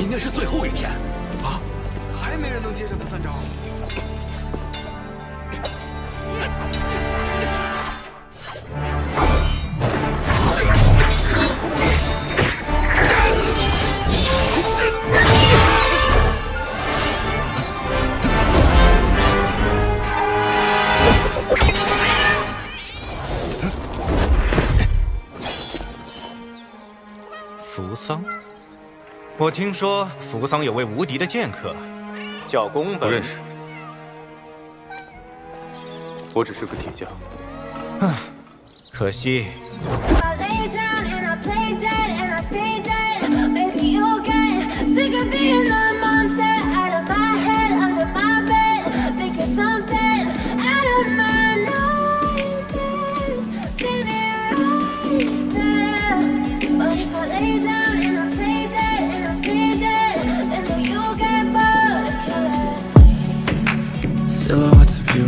明天是最后一天，啊，还没人能接下他三招。我听说扶桑有位无敌的剑客，叫宫本。不认识，我只是个铁匠。唉，可惜。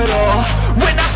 it all. When I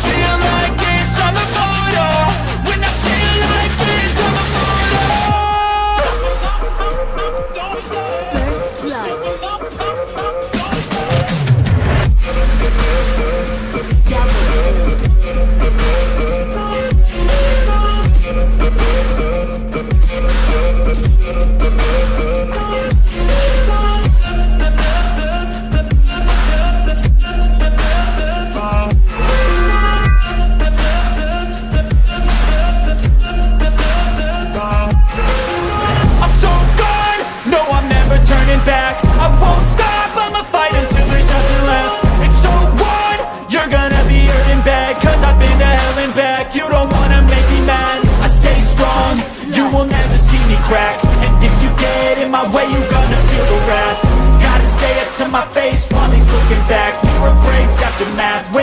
my face while he's looking back. We were brains after math.